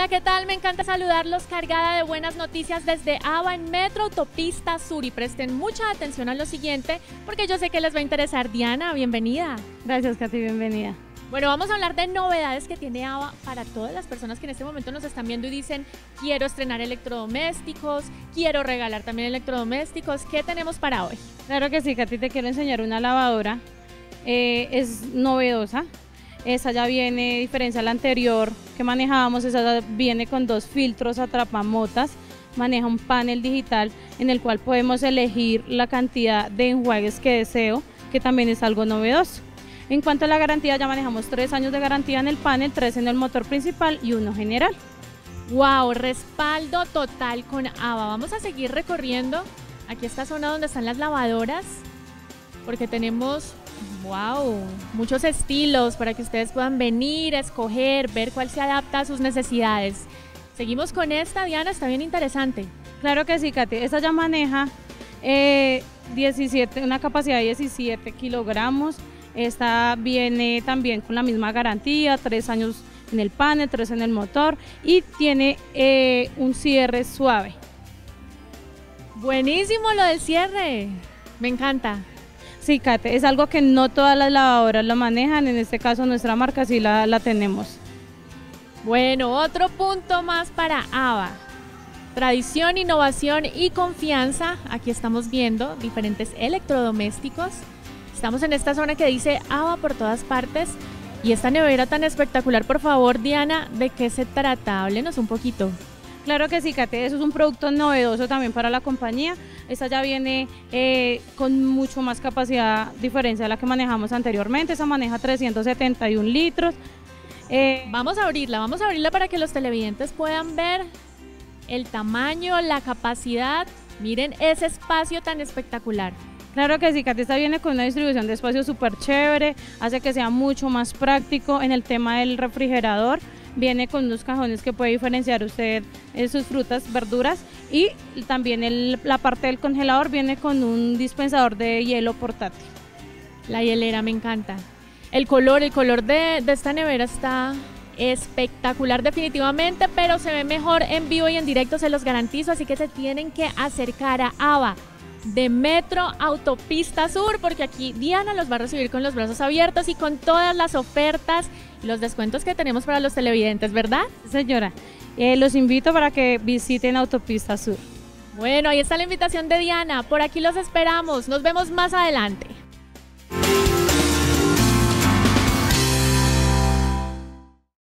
Hola, ¿qué tal? Me encanta saludarlos cargada de buenas noticias desde ABA en Metro Autopista Sur y presten mucha atención a lo siguiente porque yo sé que les va a interesar. Diana, bienvenida. Gracias, Katy, bienvenida. Bueno, vamos a hablar de novedades que tiene ABA para todas las personas que en este momento nos están viendo y dicen, quiero estrenar electrodomésticos, quiero regalar también electrodomésticos. ¿Qué tenemos para hoy? Claro que sí, Katy, te quiero enseñar una lavadora. Eh, es novedosa, esa ya viene, a diferencia de la anterior que manejábamos, esa viene con dos filtros atrapamotas, maneja un panel digital en el cual podemos elegir la cantidad de enjuagues que deseo, que también es algo novedoso. En cuanto a la garantía, ya manejamos tres años de garantía en el panel, tres en el motor principal y uno general. Wow, respaldo total con ABA. Vamos a seguir recorriendo aquí esta zona donde están las lavadoras, porque tenemos Wow, muchos estilos para que ustedes puedan venir, escoger, ver cuál se adapta a sus necesidades. Seguimos con esta, Diana, está bien interesante. Claro que sí, Katy. Esta ya maneja 17, eh, una capacidad de 17 kilogramos. Esta viene también con la misma garantía, tres años en el panel, tres en el motor y tiene eh, un cierre suave. Buenísimo lo del cierre, me encanta. Sí, Kate, es algo que no todas las lavadoras lo manejan, en este caso nuestra marca sí la, la tenemos. Bueno, otro punto más para ABA. Tradición, innovación y confianza. Aquí estamos viendo diferentes electrodomésticos. Estamos en esta zona que dice ABA por todas partes. Y esta nevera tan espectacular, por favor, Diana, ¿de qué se trata? Háblenos un poquito. Claro que sí, Kate, eso es un producto novedoso también para la compañía. Esta ya viene eh, con mucho más capacidad, diferencia de la que manejamos anteriormente. Esa maneja 371 litros. Eh, vamos a abrirla, vamos a abrirla para que los televidentes puedan ver el tamaño, la capacidad. Miren ese espacio tan espectacular. Claro que sí, Kate, esta viene con una distribución de espacio súper chévere, hace que sea mucho más práctico en el tema del refrigerador viene con unos cajones que puede diferenciar usted eh, sus frutas, verduras y también la parte del congelador viene con un dispensador de hielo portátil. La hielera me encanta. El color, el color de, esta nevera está espectacular definitivamente, pero se ve mejor en vivo y en directo, se los garantizo, así que se tienen que acercar a ABA de Metro Autopista Sur, porque aquí Diana los va a recibir con los brazos abiertos y con todas las ofertas y los descuentos que tenemos para los televidentes, ¿verdad? Señora, eh, los invito para que visiten Autopista Sur. Bueno, ahí está la invitación de Diana. Por aquí los esperamos. Nos vemos más adelante.